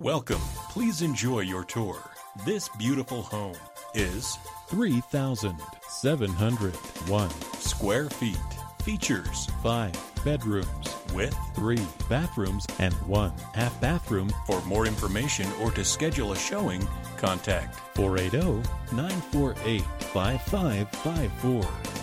Welcome. Please enjoy your tour. This beautiful home is 3,701 square feet. Features five bedrooms with. three bathrooms and one half bathroom For more information or to schedule a showing, contact 480 948 5554.